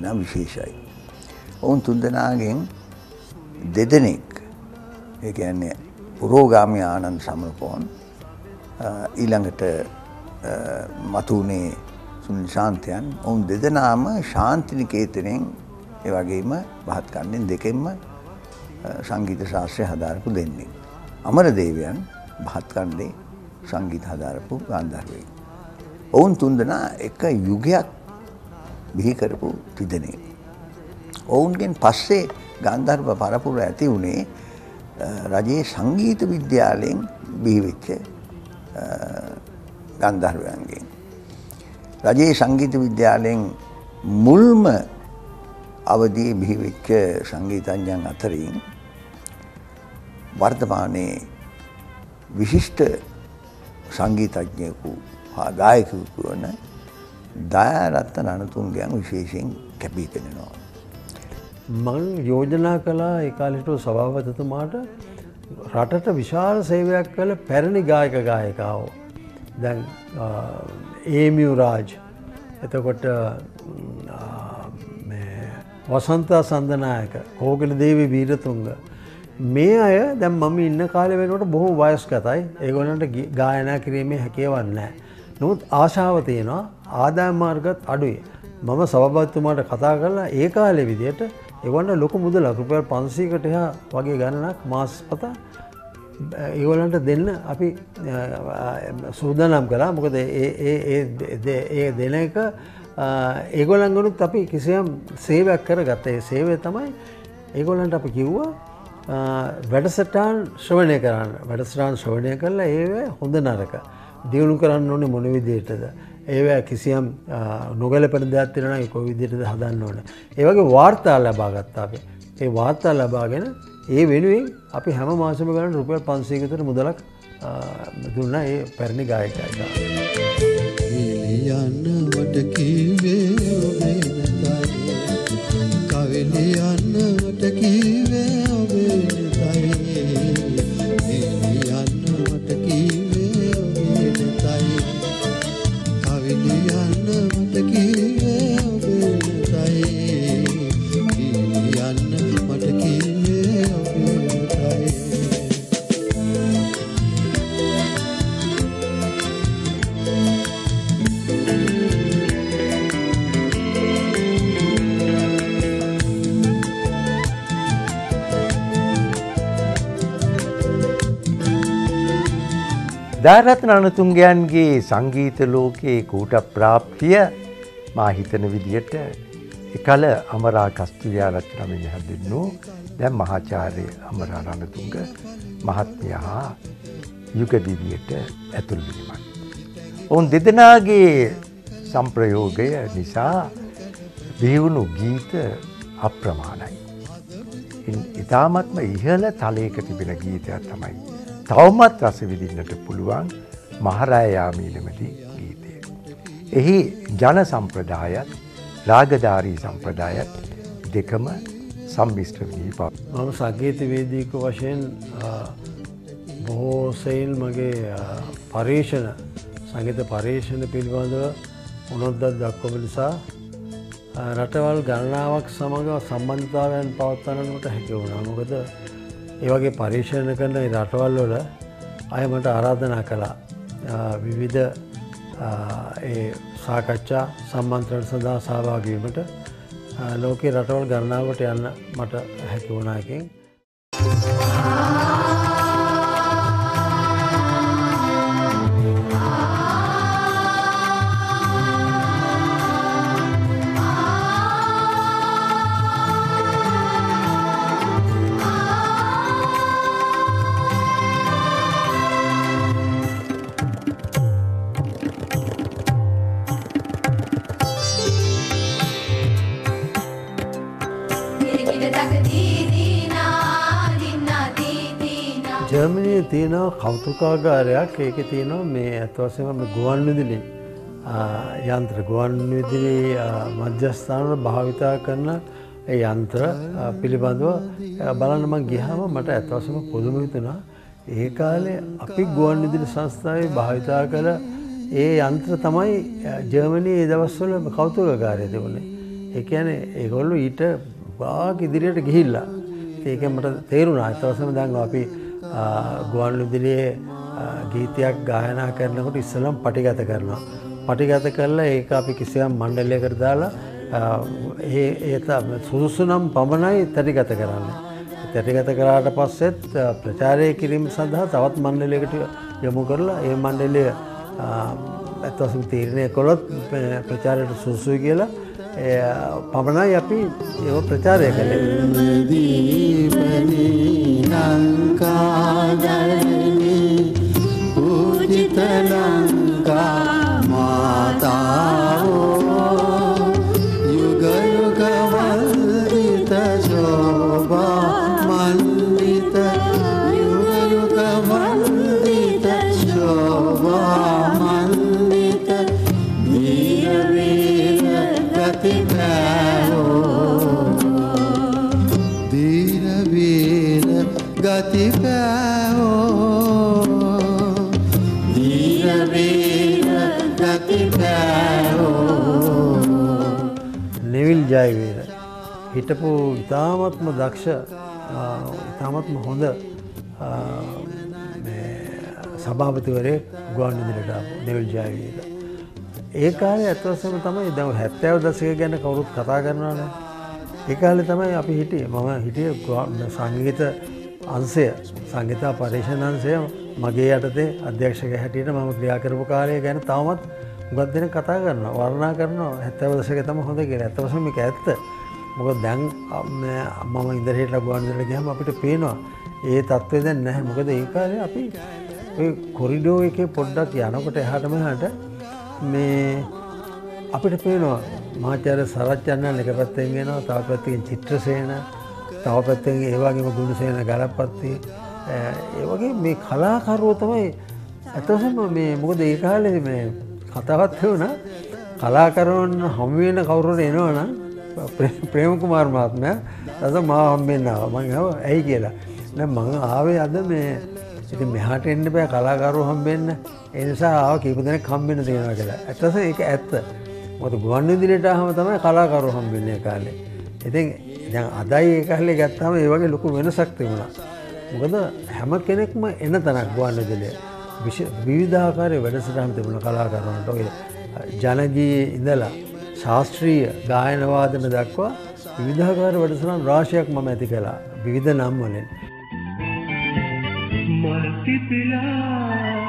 එනම් විශේෂයි. ඔවුන් තුන්දෙනගෙන් දෙදෙනෙක් ඒ කියන්නේ පුරෝගාමී ආනන්ද සමරකෝන් ඊළඟට මතුනේ සුනිල් ශාන්තයන් ඔවුන් දෙදෙනාම ශාන්තිනිකේතනයෙන් ඒ වගේම බහත්කණ්ඩෙන් දෙකෙන්ම සංගීත ශාස්ත්‍රය හදාරපු දෙන්නේ. අමරදේවයන් බහත්කණ්ඩේ සංගීත හදාරපු ගාන්ධර්වය. ඔවුන් තුන්දනා එක යුගයක් බිහිකරපු තිදනේ. ඔවුන්ගෙන් පස්සේ ගන්ධර්ව පරපුර ඇති වුණේ රජයේ සංගීත විද්‍යාලයෙන් බිහිවෙච්ච ගන්ධර්වයන්ගෙන්. රජයේ සංගීත විද්‍යාලයෙන් මුල්ම අවදී බිහිවෙච්ච සංගීතඥයන් අතරින් වර්තමානයේ විශිෂ්ට සංගීතඥයකු හා ගායකයකු වන දයාරත්ත නනතුන්ගයන් විශේෂයෙන් කැපී පෙනෙනවා. මං යෝජනා කලා ඒකාලිටෝ සභාවතතුමාට රටට විශාල සේවයක් කළ පැරණි ගායක ගායකාව. දැන් ඒමියුරාජ් එතකොට වසන්තා සඳනායක කෝගල දේවී වීරතුන්ග මේ අය දැම් මම ඉන්න කාලය වෙනට බොහෝ වයස්කතයි ඒගොලන්ට ගායනා කිරීමේ හැකේවන්නෑ. නොත් ආශාව තියෙනවා ආදායම් මාර්ගත් අඩුයි. මම සබත්තුමාට කතා කරලා ඒ කාලෙ විදියට එවන්න ලොක මුදල රුපයල් පන්සීකට එහා වගේ ගණනක් මාස් පතා ඒවලන්ට දෙන්න අපි සූදනම් කලා මොකද ඒ දෙන එක ඒගොලන්ගනුත් අපි කිසියම් සේවයක් කර ගත්තේ සේවය තමයි ඒගොලන්ට අපි කිව්වා වැඩසටාන් ශ්‍රවණය කරන්න. වැඩස්ටාන් ශ්‍රවණය කරලා ඒ හොඳ නරක. දියුණු කරන්න ඕනේ මොන විදියටද ඒවැ කිසියම් නොගලපන දෙයක් තිරෙන කො විදිහටද හදන්න ඕන. ඒවගේ වාර්තා ලබා ගත්තා අපේ. ඒ වාර්තා ලබාගෙන ඒ වෙනුවෙන් අපි හැම මාසම ගන්න රුපියල් පන්සේකතර මුදලක් දුන්න ඒ පැරණි ගායකයිකා. යන්නවට කීවේ දාරත්න අනතුන්ගයන්ගේ සංගීත ලෝකයේ කූට ප්‍රාප්තිය මාහිතන විදියට එකල අමරා කස්තුයාරත් නමින් හැදෙන්නු දැන් මහාචාරය අමරාරණතුන්ග මහත්මය හා යුගදිවියට ඇතුල්වීමක්. ඔවුන් දෙදෙනගේ සම්ප්‍රයෝගය නිසා බිහිවුණු ගීත අප්‍රමාණයි. ඉතාමත්ම ඉහළ තලයක තිබෙන ගීතයක් තමයි තවමත් රස විදින්නට පුළුවන් මහරෑයාමීනමති ගීතය. එහි ජන සම්ප්‍රදායත් රාගධාරී සම්ප්‍රදායත් දෙකම සම්මිෂ්ට වී පා. මම සංගීතවේදීක වශයෙන් බොහෝසයිල් මගේ පර්ේෂණ සංගීත පර්ේෂණ පිළිබඳව උනොද්දත් දක්වම නිසා රටවල් ගණනාවක් සමඟ සම්බන්ධතාවයන් පවත්වන්නට හැකි වුණා මොකද ඒවගේ පරීක්ෂණ කරන රටවල් වල අය මට ආරාධනා කළා විවිධ සාකච්ඡා සම්මන්ත්‍රණ සඳහා සහභාගීමට ලෝකයේ රටවල් ගණනාවට යන්න මට හැකි වුණාකින්. ජර්මණය තියෙනවා කෞතුකාගාරයක්. ඒක තියෙනවා මේ ඇත්වසම ගුවන් විදිලි යන්ත්‍ර ගුවන් විදිලි මධ්‍යස්ථානට භාවිතා කරන යන්ත්‍ර පිළිබඳව බලන්නම ගිහම මට ඇත්වසම පුදුම හිතුනා ඒ කාලේ අපි ගුවන් විදිලි සංස්ථාවේ භාවිතා කළ ඒ යන්ත්‍ර තමයි ජර්මණී ඒ දවස්වල කෞතුකාගාරය තිබුණේ. ඒ කියන්නේ ඒගොල්ලෝ ඊට වාග ඉදිරියට ගිහිල්ලා. ඒක මට තේරුණා. අතවසම දැන් අපි ගුවන් විදුලියේ ගීතයක් ගායනා කරනකොට ඉස්සලම් පටිගත කරනවා. පටිගත කරලා ඒක අපි කිසියම් මණ්ඩලයකට දාලා ඒ ඒ සුදුසු නම් පමණයි තැටිගත කරන්නේ. තැටිගත කරාට පස්සෙත් ප්‍රචාරය කිරීම සඳහා තවත් මණ්ඩලයකට යොමු කරලා ඒ මණ්ඩලය ඇත්වසම් තීරණය කොළොත් ප්‍රචාරයට සුසුයි කියලා පමණයි අපි ඒ ප්‍රචාරය කළේ. ङ्का නෙවිල් ජයවීර හිටපු ඉතාමත්ම දක්ෂ ඉතාමත්ම හොඳ සභාපතිවරේ ගුවන් ඉදිරිට නෙවිල් ජයවීර. ඒ කාලේ ඇත්වසම තමයි දැව හැත්තෑව දසක ගැන කවුරුත් කතා කරනවාන. ඒ කාලෙ තමයි අපි හිටිය මම හිටිය සංගීත අන්සය සංගීතා පර්ේෂණන්සය මගේ යටතේ අධ්‍යක්ෂක හැටියට මම ක්‍රියාකරපු කාලය ගැන තවමත් ගත් දෙන කතා කරන්න වර්ණා කරනවා හැත්තව දසක තම හොඳ කියෙන ඇතවසමික ඇත්ත. මොක දැන් මම ඉදරහෙට ගුවන්දරට ගහම අපිට පේනවා ඒ තත්ත්වය දැන් නැහැ. මොකද ඒ කාලය අපි කොරිඩෝ එක පොඩ්ඩක් යනකොට එහටම හට මේ අපිට පේනවා මාචාර සරච්චන්න එක පැත්තෙන් ගෙනවා තව පැත්තිෙන් චිත්‍රසේන තව පැත්තෙන් ඒවාගේම ගුණසේන ගලපත්ති. ඒවගේ මේ කලාකරුව තමයි ඇතසම මේ මොකද ඒ කාලෙ මේ කතාවත් වුණ කලාකරුවන් හම්ුවෙන කවුරුට එනවන ප්‍රේමකුමාර් මාත්මය රස මා හම්බෙන්න්නාව මං හව ඇයි කියලා. නැ මං ආවේ අද මේ ඉති මෙහාට එන්න බෑ. කලාකරු හම්බෙන්න්න එනිසා ආව කීපදන කම්බෙන තියෙනවා කියලා. ඇතස එක ඇත්ත. මොද ගුවන් විදිලට හම තමයි කලාකරු හම්බෙන්නේ කාලේ. ඉතින් දැන් අදයි ඒ කාලේ ගත්තම ඒ වගේ ලොකු වෙනසක් තිබුණා. මොකද හැම කෙනෙක්ම එන තනක් ගුවන් විදිලේ විවිධාකාරය වැඩසටහන් තිබුණ කලාකරුවන්ට ඔය ජනගී ඉඳලා ශාස්ත්‍රීය ගායනවාදන දක්වා විවිධාකාර වැඩසටහන් රාශයක් මම ඇති කලා විවිධ නම් වලින්. ජීතවයන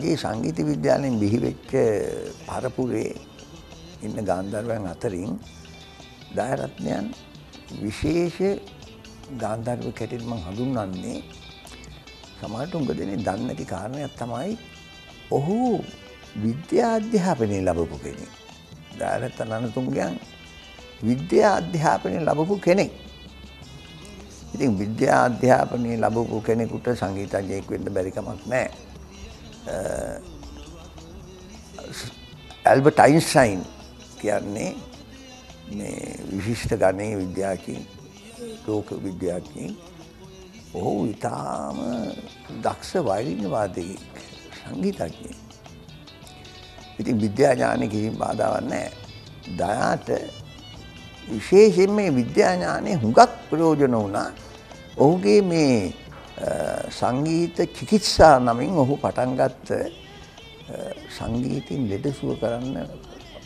රජයේ සංගීත විද්‍යාලයෙන් බිහිවෙච්ච පරපුරේ ඉන්න ගාන්ධර්වයන් අතරින් දායරත්නයන් විශේෂ ගාන්ධර්ව කැටින් මං හඳුන්වන්නේ සමහරට උඟ දෙනේ දන්නේ නැති කාරණයක් තමයි ඔහු විද්‍යා අධ්‍යාපනය ලැබපු කෙනෙක්. දායරත්න රණතුංගයන් විද්‍යා අධ්‍යාපනය ලැබපු කෙනෙක්. ඉතින් විද්‍යා අධ්‍යාපනය ලැබපු කෙනෙකුට සංගීතඥයෙක් වෙන්න බැරි කමක් නැහැ. Uh, ඇල්බට් අයින්ස්ටයින් කියන්නේ මේ විශිෂ්ට ගණයේ විද්‍යාකින් ලෝක විද්‍යාකින් ඔහු ඉතාම දක්ෂ වයිලින්වාදයෙක් සංගීතඥයෙක්. ඉතින් විද්‍යාඥානය කිසිම බාධාවක් නැහැ. දයාට විශේෂයෙන් මේ විද්‍යාඥානය හුඟක් ප්‍රයෝජන වුණා. ඔහුගේ මේ සංගීත චිකිත්සා නමින් ඔහු පටන් ගත්ත සංගීතින් ලෙඩසුව කරන්න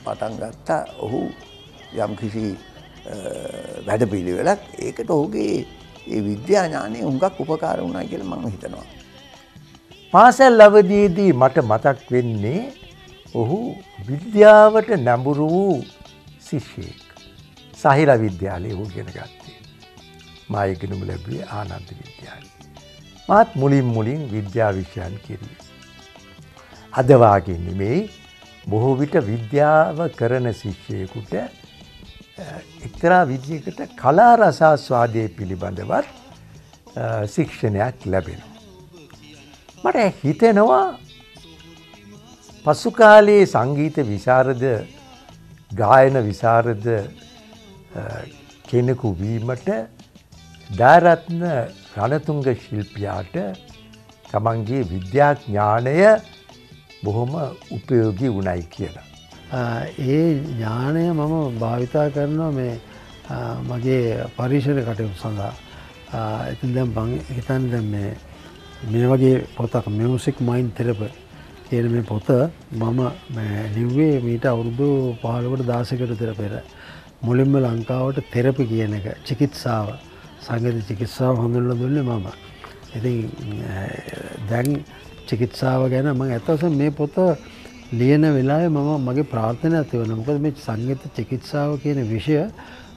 පටන් ගත්තා ඔහු යම් කිසි වැඩ පිළිවෙලක් ඒකට ඔහුගේ ඒ විද්‍යාඥානය හුඟක් උපකාර වුණා කියල මං හිතනවා. පාසැල් අවදයේදී මට මතක් වෙන්නේ ඔහු විද්‍යාවට නැඹුරු වූ ශිෂ්‍යයෙක්. සහිල විද්‍යාලය වූ ගෙන ගත්තේ. මායගෙනම ලැබුවේ ආනන්ද විද්‍යාල. මාත් මුලින් මුලින් විද්‍යා විෂයන් කිරී. අදවාගේ නෙමෙයි බොහෝ විට විද්‍යාව කරන ශිෂ්‍යයකුට එක්තරා විදියකට කලා රසාස්වාදය පිළිබඳවත් අ, ශික්ෂණයක් ලැබෙනවා. මට හිතෙනවා පසු කාලයේ සංගීත විශාරද ගායන විශාරද අ, කෙනෙකු වීමට දාරත්න රණතුංග ශිල්පියාට තමන්ගේ විද්‍යාඥානය බොහොම උපයෝගී වුණයි කියලා. ඒ ඥානය මම භාවිතා කරනවා මේ ආ, මගේ පරීක්ෂණ කටයුතු සඳහා. ඇති දැම් බං හිතන් දැම් මේ මේ වගේ පොතක් මියසික් මයින් තෙරප කියන මේ පොත මම ලිව්වේ මීට අවුරුදු පහලකට දාසකට තෙර පෙර. මුලින්ම ලංකාවට තෙරපි කියන එක චිකිත්සාව. සංගත චිකිත්සාව හොඳුල්ල දුන්නේ මම ඉතින් දැන් චිකිත්සාව ගැන මං ඇතවස මේ පොත ලියන වෙලාවේ මම මගේ ප්‍රාර්ථනය ඇති වන මොකද මේ සංගීත චිකිත්සාව කියන විෂය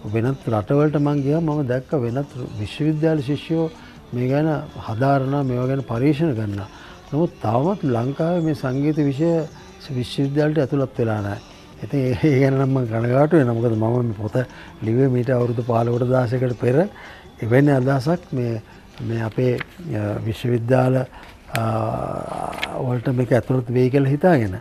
වෙනත් රටවලට මං ගියා මම දැක්ක වෙනත් විශ්වවිද්‍යාල ශිෂ්‍යෝ මේ ගැන හදාරණා මේවා ගැන පරීක්ෂණ ගන්න. නමුත් තවමත් ලංකාවේ මේ සංගීත විෂය විශ්වවිද්‍යාලට ඇතුළත් වෙලා නැහැ. ඉතින් ඒ ගැන නම් මම කනගාටු වෙනවා. මොකද මම මේ පොත ලිව්වේ මීට අවුරුදු 15කට 16කට පෙර එවැනි අදහසක් මේ මේ අපේ අ, විශ්වවිද්‍යාල අ, වලට මේක ඇතුළත් වෙයි කියලා හිතාගෙන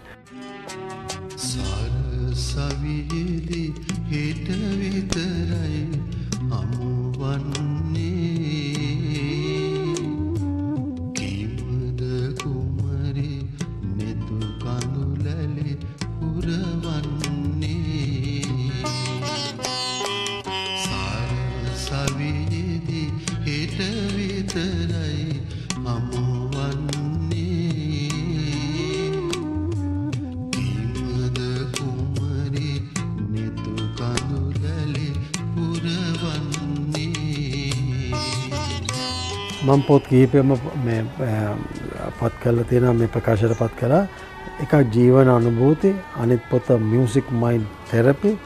මම පොත් කීපයම මේ අ, පත් කල්ල තියෙන මේ ප්‍රකාශයට පත් කලා එකක් ජීවන අනුභූති අනිත් පොත මියසික් මයින් තෙරපි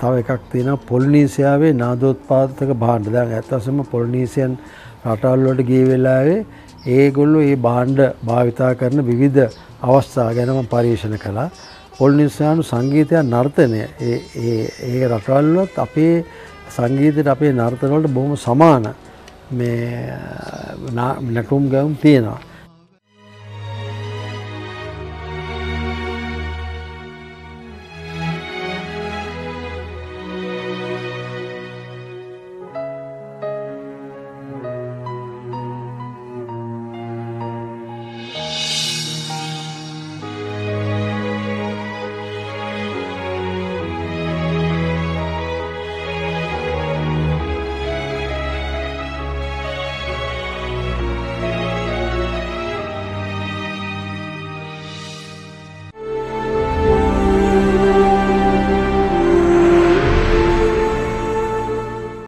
තව එකක් තියෙන පොල්නීසියාවේ නාදෝත්පාදක භාණ්ඩ. දැන් ඇත්තසම පොල්නීසියන් රටල්ලොට ගිය වෙලාවේ ඒගොල්ලු ඒ බාණ්ඩ භාවිතා කරන විවිධ අවස්ථා ගැනම පරීක්ෂණ කළා. පොල්නිස්යානු සංගීතයක් නර්තනය. ඒ- ඒ ඒ රටවල්ලොත් අපේ සංගීතයට අපේ නර්තනවලට බොහොම සමාන. මේ නා- නැටුම් ගැවුම් තියෙනවා.